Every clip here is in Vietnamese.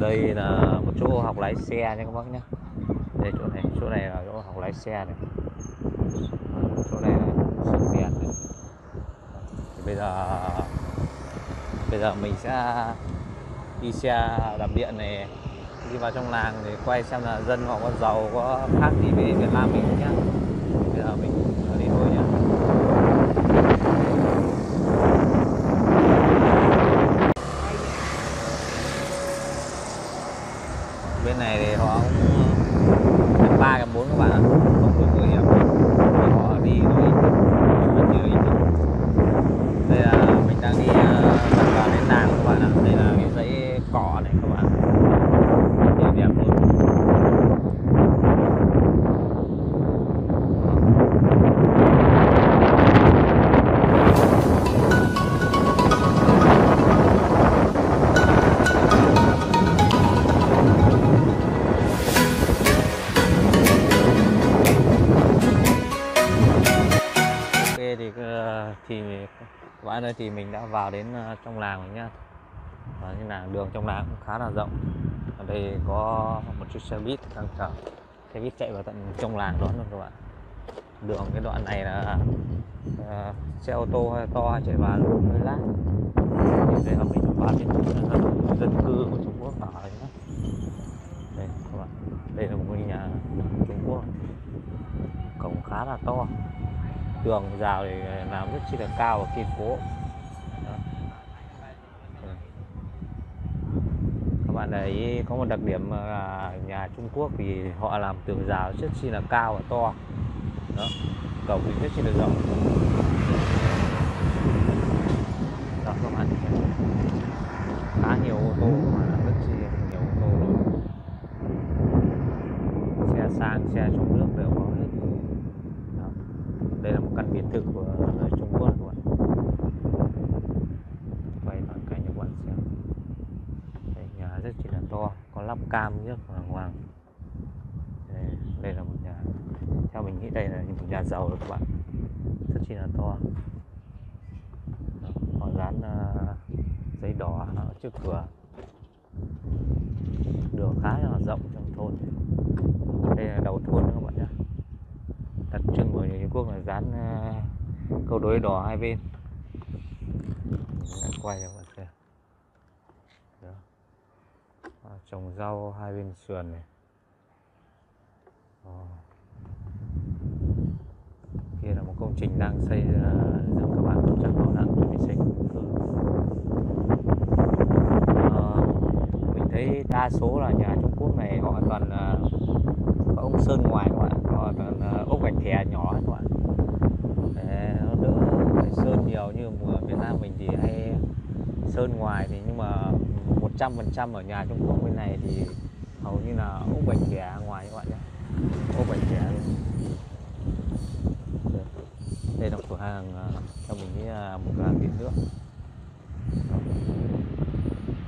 đây là một chỗ học lái xe nha các bác nhé đây, chỗ này chỗ này là chỗ học lái xe này. Chỗ này là sân đèn này. Thì bây giờ bây giờ mình sẽ đi xe đạp điện này. Đi vào trong làng để quay xem là dân họ có giàu, có khác gì với Việt Nam mình không nhá. Bây giờ mình đi thôi nhá. Các đây thì mình đã vào đến ờ, trong làng rồi nhá. Và như là đường trong làng cũng khá là rộng. Ở đây có một chiếc xe buýt đang chở xe buýt chạy vào tận trong làng đó luôn các bạn. Đường cái đoạn này là uh, xe ô tô hay to hay chạy vào cũng hơi lát. Như thế là mình vào đến dân cư của Trung Quốc ở nhá. Đây các bạn. Đây là một ngôi nhà Trung Quốc. Cổng khá là to tường rào thì làm rất chi là cao và kiên cố. Đó. Ừ. Các bạn đấy có một đặc điểm là nhà Trung Quốc thì họ làm tường rào rất chi là cao và to. Đó. Cổng thì rất chi là rộng đó các bạn khá nhiều ô tô mà rất chi là nhiều ô tô luôn xe sang xe trong nước đều có hết đó. đây là một căn biệt thự của người Trung Quốc các bạn quay toàn cảnh cho các bạn xem đây, nhà rất chỉ là to có lắp cam rất hoàng hoàng. Đây, đây là một nhà theo mình nghĩ đây là một nhà giàu rồi các bạn. Rất chi là to. Họ dán uh, giấy đỏ ở trước cửa. Đường khá là rộng trong thôn. Đây là đầu thôn các bạn nhé. Đặc trưng của người Trung Quốc là dán uh, câu đối đỏ hai bên. Quay cho các bạn xem Đó. À, trồng rau hai bên sườn này. Kia là một công trình đang xây à, dựng các bạn chắc họ đang chuẩn bị xây chung cư mình thấy đa số là nhà Trung Quốc này họ toàn có ông sơn ngoài các bạn, họ toàn ốc gạch thẻ nhỏ các bạn. Để nó đỡ phải sơn nhiều. Như mùa Việt Nam mình thì hay sơn ngoài thì nhưng mà 100% ở nhà Trung Quốc bên này thì hầu như là ốc bạch kẻ ngoài các bạn nhé. Ốc bạch kẻ. Đây là cửa hàng à, cho mình nghĩ là một cửa hàng điện nước.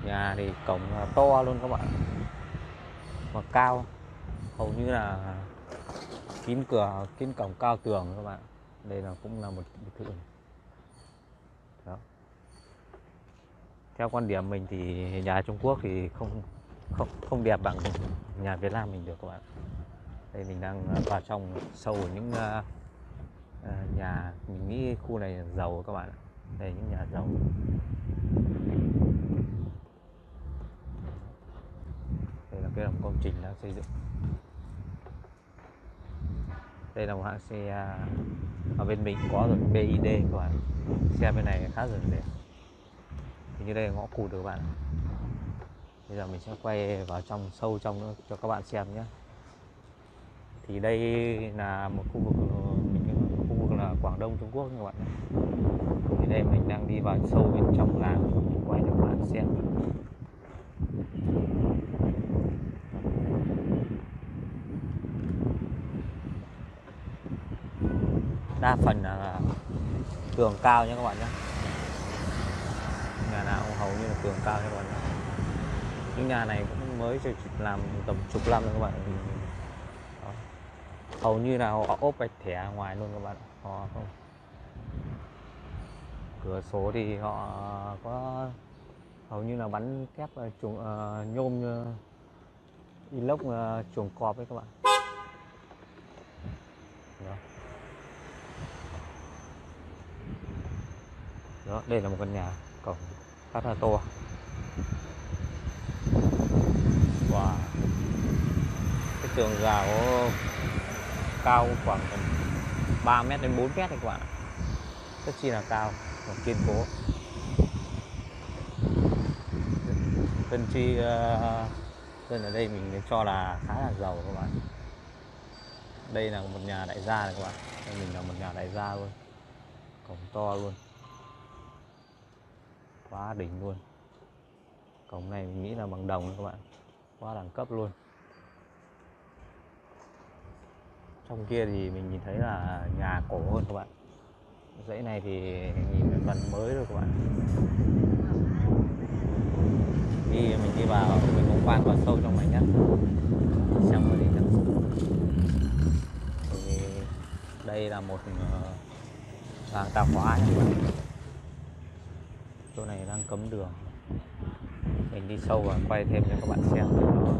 Nhà thì cổng to luôn các bạn. Mà cao, hầu như là kín cửa, kín cổng cao tường các bạn. Đây là cũng là một biệt thự này. Đó theo quan điểm mình thì nhà Trung Quốc thì không không không đẹp bằng nhà Việt Nam mình được các bạn. Đây mình đang vào trong sâu ở những uh, nhà mình nghĩ khu này giàu các bạn đây những nhà giàu. Đây là cái đồng công trình đang xây dựng. Đây là một hãng xe à, ở bên mình có rồi BID các bạn. Xe bên này khá là đẹp như đây là ngõ cụt được các bạn bây giờ mình sẽ quay vào trong, sâu trong nữa cho các bạn xem nhé. Thì đây là một khu vực, mình khu vực là Quảng Đông, Trung Quốc các bạn nhé thì đây mình đang đi vào sâu bên trong làng, quay cho các bạn xem. Đa phần là tường cao nhé các bạn nhé cường cao nha các bạn những nhà này cũng mới chỉ làm tầm chục năm rồi các bạn Đó. hầu như là họ ốp gạch thẻ ngoài luôn các bạn họ không. Cửa sổ thì họ có hầu như là bắn thép ờ, chuồng uh, nhôm uh, inox uh, chuồng cọp ấy các bạn. Đó. đó đây là một căn nhà cổng khá là to và cái tường rào cao khoảng tầm 3 mét đến 4 mét đấy các bạn ạ. rất chi là cao và kiên cố. Dân chi ờ, dân ở đây mình cho là khá là giàu các bạn. Đây là một nhà đại gia này các bạn đây mình là một nhà đại gia luôn. Cổng to luôn quá đỉnh luôn. Cổng này mình nghĩ là bằng đồng các bạn. Quá đẳng cấp luôn. Trong kia thì mình nhìn thấy là nhà cổ hơn các bạn. Dãy này thì nhìn phần mới rồi các bạn. Đi mình đi vào, mình cũng quan vào sâu trong này nhá. Xem có gì nhá. Thì đây là một ờ, làng tạp hóa các bạn cấm đường. Mình đi sâu và quay thêm cho các bạn xem cho nó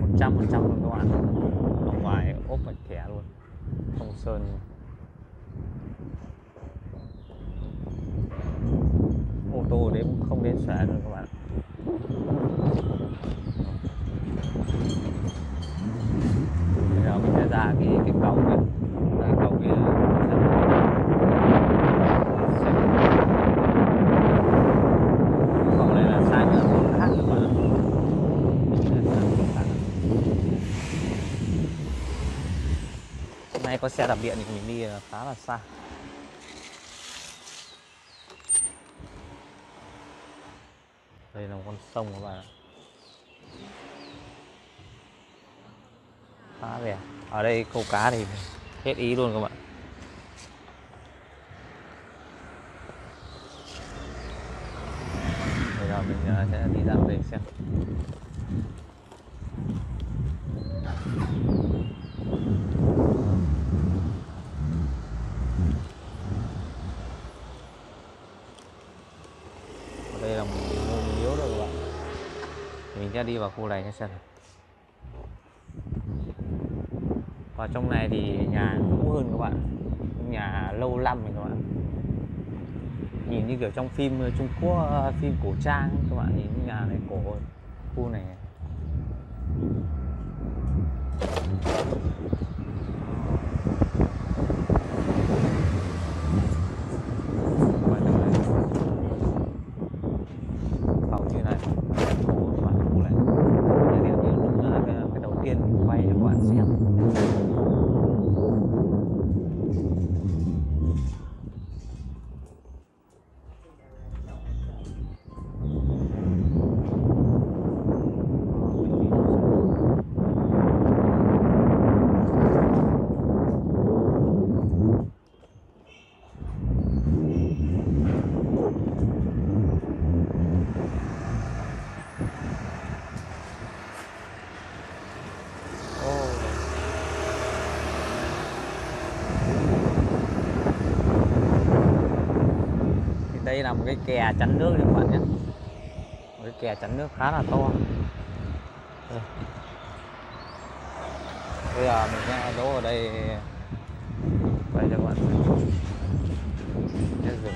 một trăm phần trăm luôn các bạn. Ở ngoài ốp mạch thẻ luôn. Không sơn ô tô đến không đến xóa được các bạn bây giờ mình sẽ ra cái cái cầu này ra cầu kia cầu này là sang ở hướng khác các bạn ạ. Mình sẽ sang hướng khác. Hôm nay có xe đạp điện thì mình đi ờ, khá là xa. Đây là một con sông các bạn ạ. Khá rẻ ở đây câu cá thì hết ý luôn các bạn. Bây giờ mình ờ, sẽ đi ra đây xem Ở đây là một ngôi miếu rồi các bạn mình sẽ đi vào khu này xem vào trong này thì nhà cũ hơn các bạn. Nhà lâu năm rồi các bạn. Nhìn như kiểu trong phim ờ, Trung Quốc ờ, phim cổ trang các bạn, nhìn nhà này cổ khu này Ngoài trong này hầu như là cổ các bạn khu này Đây là như lúc là cái, cái đầu tiên mình quay cho các bạn xem Ồ. Thì đây là một cái kè chắn nước các bạn nhé. Một cái kè chắn nước khá là to. Đây. bây giờ mình sẽ đỗ ở đây. Quay cho các bạn. Xem Hết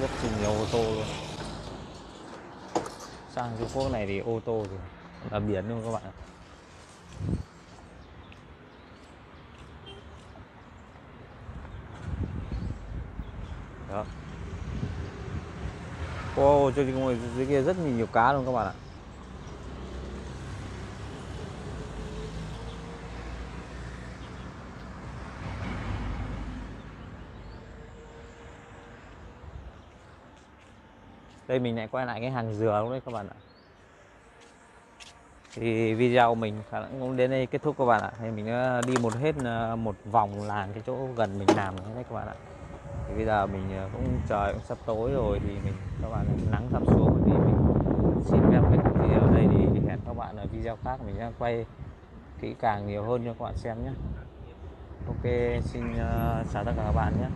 rất nhiều ô tô luôn. Sang Trung Quốc này thì ô tô thì là biển luôn các bạn ạ. Wow, trên ngồi dưới kia rất nhiều, cá luôn các bạn ạ. Đây mình lại quay lại cái hàng dừa luôn đấy các bạn ạ. Thì video mình khả năng cũng đến đây kết thúc các bạn ạ. Thì mình đã đi một hết ờ, một vòng làng cái chỗ gần mình làm đấy các bạn ạ thì bây giờ mình ờ, cũng trời cũng sắp tối rồi thì mình, các bạn nắng sắp xuống thì mình xin phép cái video ở đây thì hẹn các bạn ở video khác, mình sẽ quay kỹ càng nhiều hơn cho các bạn xem nhé. Ok, xin ờ, chào tất cả các bạn nhé.